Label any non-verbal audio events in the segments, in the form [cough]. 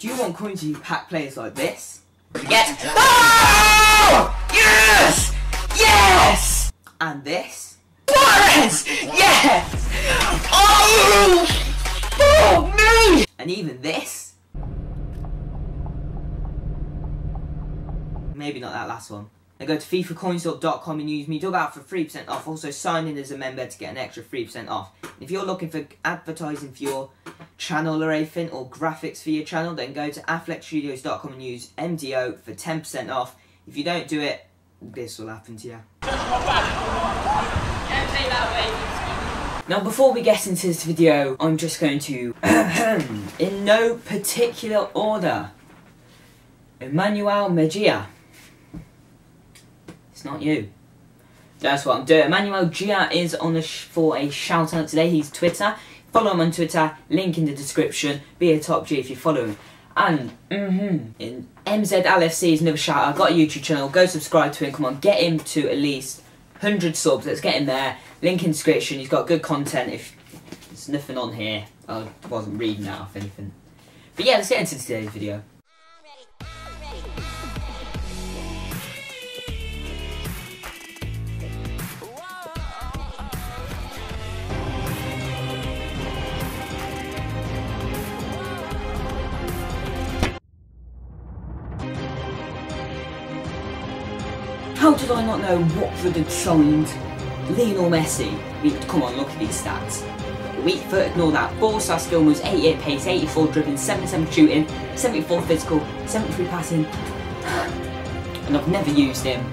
Do you want to pack players like this? Yes! Oh! Yes! Yes! And this? Suarez! Yes! Oh! Oh, me! And even this? Maybe not that last one. Now go to FIFACoinsUp.com and use MeDugOut for 3% off. Also sign in as a member to get an extra 3% off. If you're looking for advertising for your channel or anything or graphics for your channel, then go to afflecstudios.com and use MDO for 10% off. If you don't do it, this will happen to you. Now before we get into this video, I'm just going to, [clears throat] in no particular order, Emmanuel Mejia. It's not you. That's what I'm doing. Emmanuel Gia is on a for a shout out today. He's Twitter. Follow him on Twitter. Link in the description. Be a top G if you follow him. And mm-hmm, in MZ LFC is another shout out. Got a YouTube channel. Go subscribe to him. Come on, get him to at least 100 subs. Let's get him there. Link in description. He's got good content. If there's nothing on here, I wasn't reading that off anything. But yeah, let's get into today's video. How did I not know Watford had signed Lionel Messi? I mean, come on, look at these stats. Weak foot, ignore that. Four star skill moves, 88 pace, 84 dribbling, 77 shooting, 74 physical, 73 passing. [sighs] And I've never used him.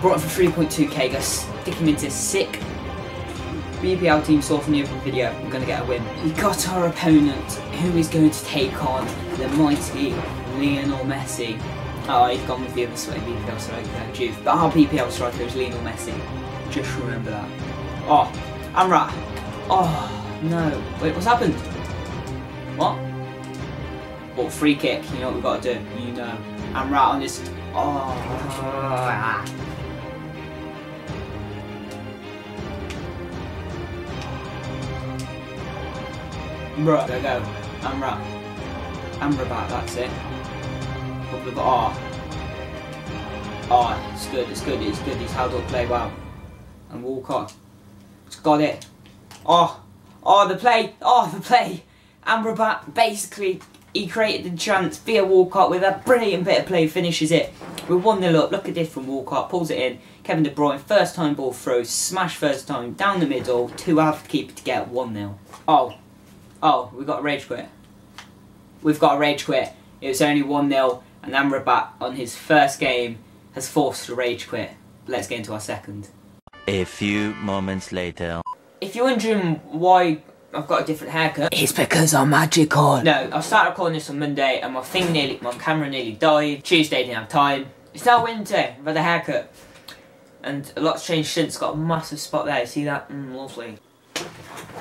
Brought him for 3.2k, go stick him into sick BPL team saw from the open video, we're going to get a win. We got our opponent, who is going to take on the mighty Lionel Messi. Oh, he's gone with the other sweaty BPL striker, Juve. But our BPL striker is Lionel Messi. Just remember that. Oh, Amra. Oh, no. Wait, what's happened? What? Oh, free kick. You know what we've got to do. You know. Amra on this. Oh. Ah. Bruh, there we go. Amra. Amrabat, that's it. Couple of oh. Oh, it's good, it's good, it's good. He's held up play well. And Walcott. It's got it. Oh, oh the play, oh the play. Amrabat basically he created the chance via Walcott with a brilliant bit of play, finishes it. We're 1 0 up. Look at this from Walcott, pulls it in. Kevin De Bruyne, first time ball through, smash first time, down the middle, two out the keeper to get 1 0. Oh, oh, we got a rage quit. We've got a rage quit. It was only 1 0, and Amrabat on his first game has forced a rage quit. Let's get into our second. A few moments later. If you're wondering why I've got a different haircut, it's because I'm magical. No, I started recording this on Monday, and my thing nearly, my camera nearly died. Tuesday didn't have time. It's now Wednesday. I've had a haircut, and a lot's changed since. Got a massive spot there. See that? Mm, lovely.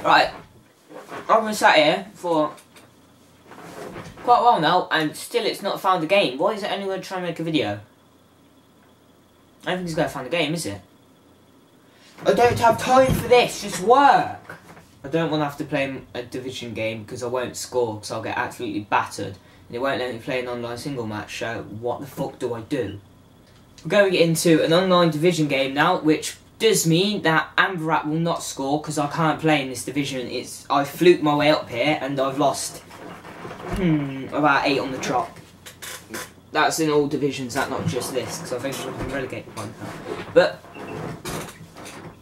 Right, I've been sat here for quite a while now, and still it's not found a game. Why is it anyone trying to make a video? I don't think it's going to find a game, is it? I don't have time for this, just work! I don't want to have to play a division game because I won't score because I'll get absolutely battered. And it won't let me play an online single match, so what the fuck do I do? We're going into an online division game now, which does mean that Amrabat will not score because I can't play in this division. It's I fluked my way up here and I've lost hmm, about eight on the trot. That's in all divisions, that not just this, because I think we've been relegated by now. But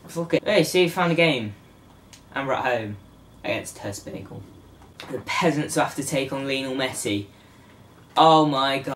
fuck it. Hey, see, you found a game. And we're at home against Herspinnacle. The peasants have to take on Lionel Messi. Oh my god.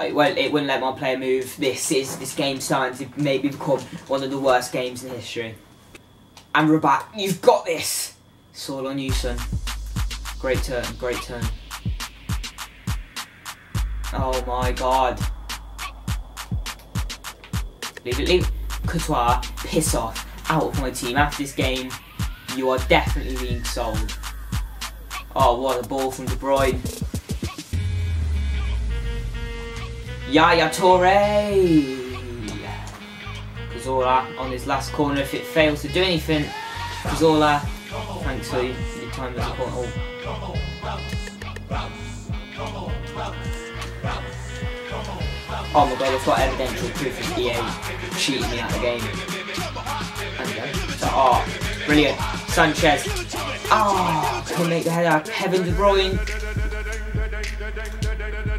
Re. Well, it wouldn't let my player move. This is this game starting to maybe become one of the worst games in history. Amrabat, you've got this. It's all on you, son. Great turn, great turn. Oh my god. Leave it, leave it. Courtois, piss off. Out of my team. After this game, you are definitely being sold. Oh, what a ball from De Bruyne. Yaya Toure! Cazorla on his last corner. If it fails to do anything, Cazorla, thankfully, the time as a corner. Oh my god, I've got evidential proof of EA cheating me out of the game. So, oh, brilliant. Sanchez. Oh, can make the header. Kevin De Bruyne.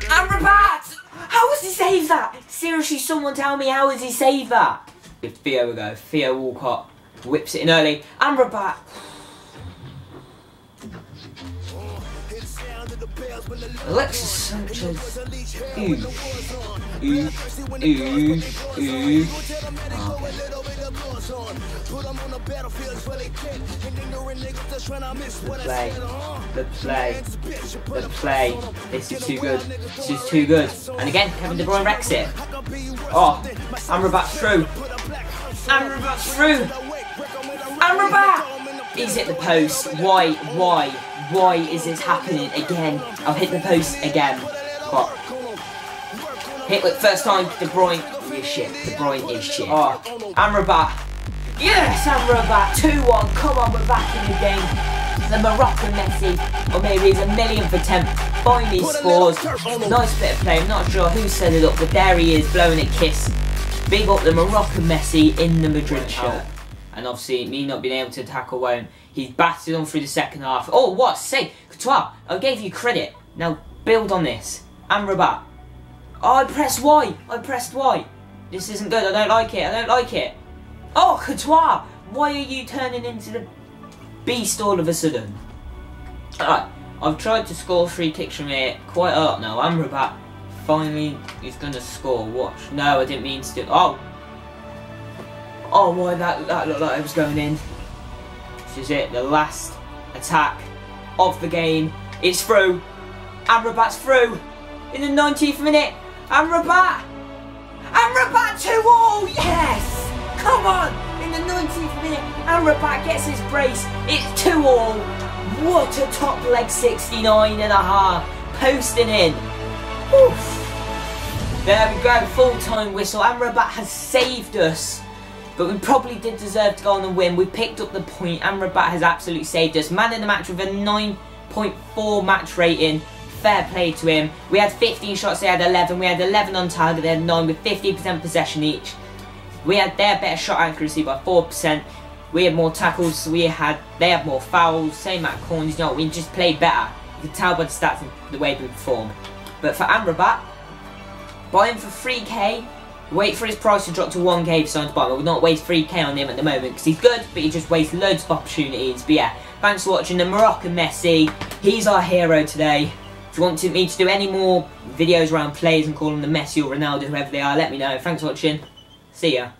Amrabat! How has he saved that? Seriously, someone tell me how has he save that? Theo a go. Theo Walcott whips it in early. Amrabat. Alexis Sanchez. The play. The play. The play. This is too good. This is too good. And again, Kevin De Bruyne wrecks oh, it. Oh, Amrabat's through. Amrabat's through. Amrabat! He's hit the post. Why? Why? Why is this happening again? I've hit the post again. But hit it first time. De Bruyne is shit. De Bruyne is shit. Oh, Amrabat. Yes, Amrabat. 2-1. Come on, we're back in the game. The Moroccan Messi, or maybe he's a millionth attempt, finally scores. Nice bit of play. I'm not sure who set it up, but there he is, blowing a kiss. Big up the Moroccan Messi in the Madrid shirt and obviously me not being able to tackle won't. He's batted on through the second half. Oh, what? Say, Courtois, I gave you credit. Now build on this. Amrabat. Oh, I pressed Y. I pressed Y. This isn't good. I don't like it. I don't like it. Oh, Courtois, why are you turning into the beast all of a sudden? Alright, I've tried to score three kicks from here quite a lot now. Amrabat finally is going to score. Watch. No, I didn't mean to. Oh, Oh boy, that, that looked like it was going in. This is it, the last attack of the game. It's through. Amrabat's through. In the 19th minute. Amrabat! Amrabat 2 all! Yes! Come on! In the 19th minute, Amrabat gets his brace. It's 2 all. What a top leg 69 and a half. Posting in. Oof. There we go, full time whistle. Amrabat has saved us but we probably did deserve to go on and win. We picked up the point. Amrabat has absolutely saved us. Man in the match with a 9.4 match rating. Fair play to him. We had 15 shots, they had 11. We had 11 on target, they had 9 with 50% possession each. We had their better shot accuracy by 4%. We had more tackles, we had they had more fouls, same of corners, you know, we just played better. You can tell by the stats and the way we performed. But for Amrabat, buy him for 3k, Wait for his price to drop to 1k for someone to buy him. Would not waste 3k on him at the moment because he's good, but he just wastes loads of opportunities. But yeah, thanks for watching the Moroccan Messi. He's our hero today. If you want me to do any more videos around players and call them the Messi or Ronaldo, whoever they are, let me know. Thanks for watching. See ya.